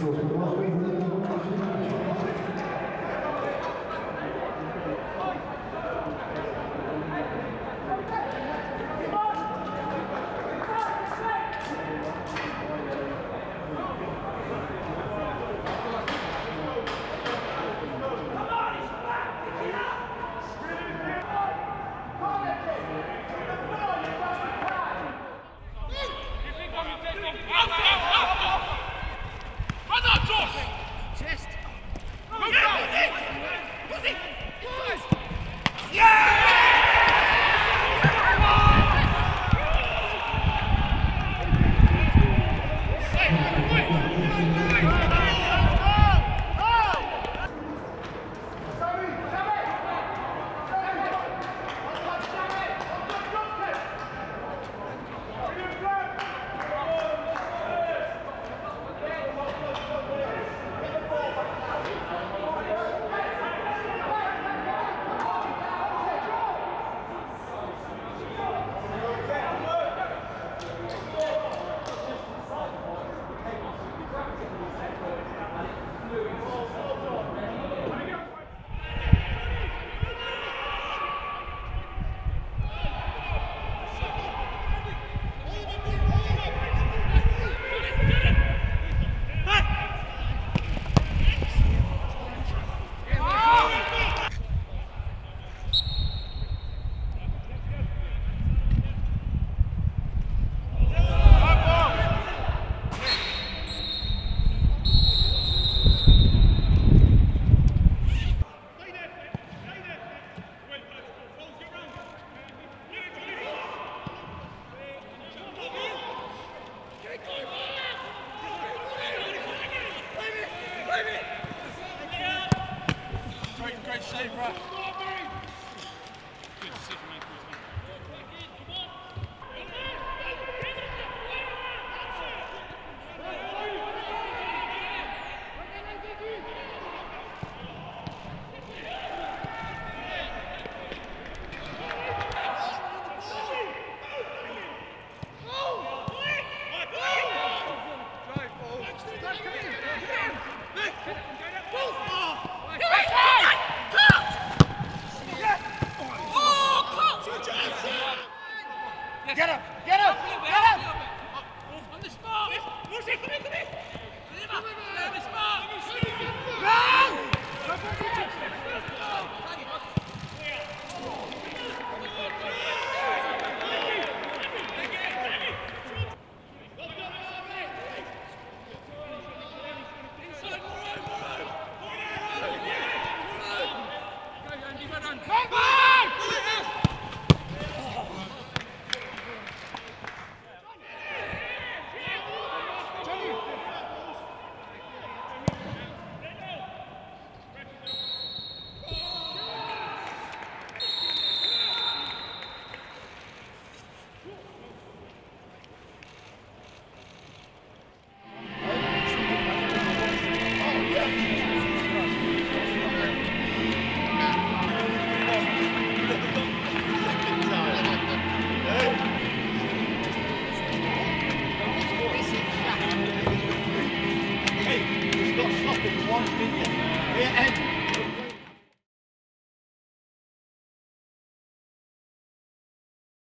Great,